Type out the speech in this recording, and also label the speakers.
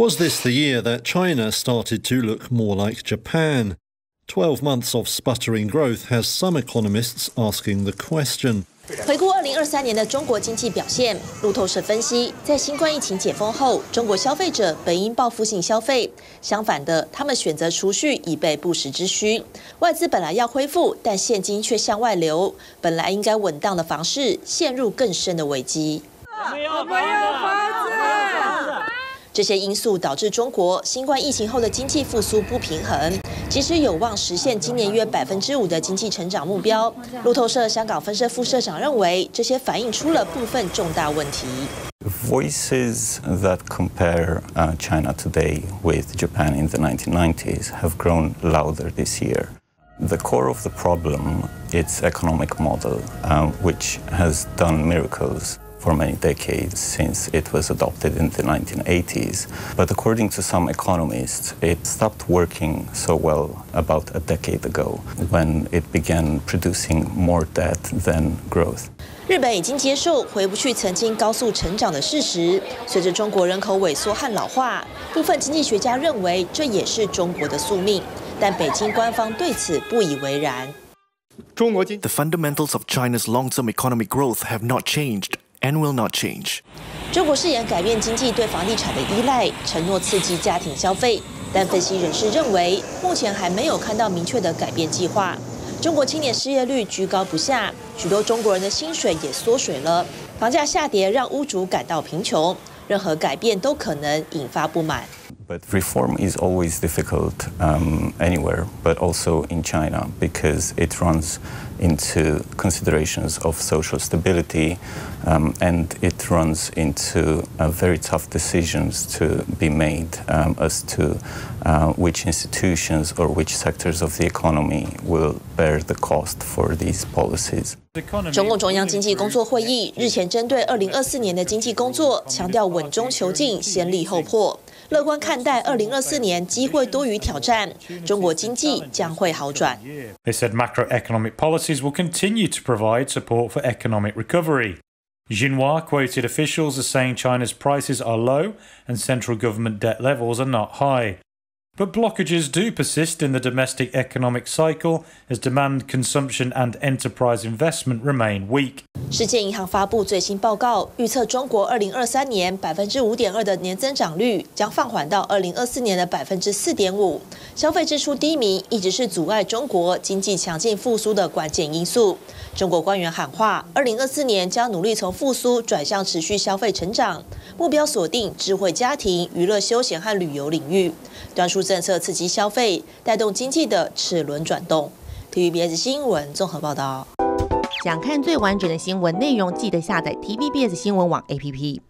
Speaker 1: Was this the year that China started to look more like Japan? Twelve months of sputtering growth has some economists asking the question.
Speaker 2: 回顾二零二三年的中国经济表现，路透社分析，在新冠疫情解封后，中国消费者本应报复性消费，相反的，他们选择储蓄以备不时之需。外资本来要恢复，但现金却向外流，本来应该稳当的房市陷入更深的危机。这些因素导致中国新冠疫情后的经济复苏不平衡。即使有望实现今年约百分之五的经济成长目标，路透社香港分社副社长认为，这些反映出了部分重大问题。
Speaker 3: Voices that compare China today with Japan in the 1990s have grown louder this year. The core of the problem, its economic model, which has done miracles. for many decades since it was adopted in the 1980s. But according to some economists, it stopped working so well about a decade ago when it began producing more debt than growth.
Speaker 2: 日本已经接受回不去曾经高速成长的事实。随着中国人口萎缩和老化，部分经济学家认为这也是中国的宿命。但北京官方对此不以为然。
Speaker 4: The fundamentals of China's long-term economic growth have not changed and will not change.
Speaker 2: 中国誓言改变经济对房地产的依赖，承诺刺激家庭消费，但分析人士认为，目前还没有看到明确的改变计划。中国青年失业率居高不下，许多中国人的薪水也缩水了，房价下跌让屋主感到贫穷，任何改变都可能引发不满。
Speaker 3: But reform is always difficult um, anywhere, but also in China, because it runs into considerations of social stability um, and it runs into uh, very tough decisions to be made um, as to uh, which institutions or which sectors of the economy will bear the cost for these policies.
Speaker 2: 中共中央经济工作会议日前针对二零二四年的经济工作，强调稳中求进，先立后破。乐观看待二零二四年，机会多于挑战，中国经济将会好转。
Speaker 5: They said macroeconomic policies will continue to provide support for economic recovery. Xinhua quoted officials as saying China's prices are low and central government debt levels are not high. But blockages do persist in the domestic economic cycle as demand, consumption, and enterprise investment remain weak.
Speaker 2: 世界银行发布最新报告，预测中国2023年百分之五点二的年增长率将放缓到2024年的百分之四点五。消费支出低迷一直是阻碍中国经济强劲复苏的关键因素。中国官员喊话，2024年将努力从复苏转向持续消费成长，目标锁定智慧家庭、娱乐休闲和旅游领域。端数政策刺激消费，带动经济的齿轮转动。TVBS 新闻综合报道。
Speaker 6: 想看最完整的新闻内容，记得下载 TVBS 新闻网 APP。